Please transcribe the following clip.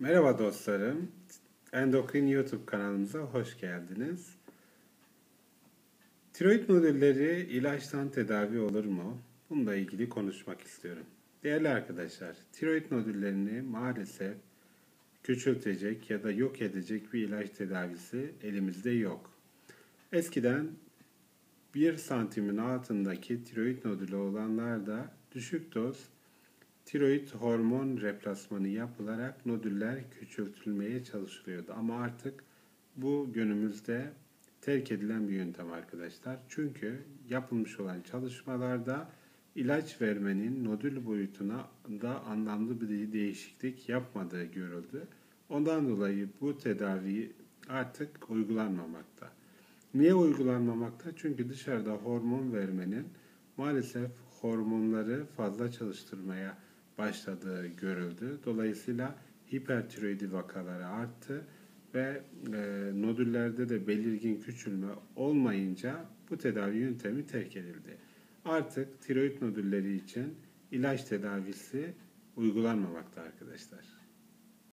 Merhaba dostlarım. Endokrin YouTube kanalımıza hoş geldiniz. Tiroid nodülleri ilaçtan tedavi olur mu? Bununla ilgili konuşmak istiyorum. Değerli arkadaşlar, tiroid nodüllerini maalesef küçültecek ya da yok edecek bir ilaç tedavisi elimizde yok. Eskiden 1 santimin altındaki tiroid nodülü olanlarda düşük doz tiroid hormon replasmanı yapılarak nodüller küçültülmeye çalışılıyordu. Ama artık bu günümüzde terk edilen bir yöntem arkadaşlar. Çünkü yapılmış olan çalışmalarda ilaç vermenin nodül boyutuna da anlamlı bir değişiklik yapmadığı görüldü. Ondan dolayı bu tedavi artık uygulanmamakta. Niye uygulanmamakta? Çünkü dışarıda hormon vermenin maalesef hormonları fazla çalıştırmaya başladığı görüldü. Dolayısıyla hipertiroidi vakaları arttı ve e, nodüllerde de belirgin küçülme olmayınca bu tedavi yöntemi terk edildi. Artık tiroid nodülleri için ilaç tedavisi uygulanmamakta arkadaşlar.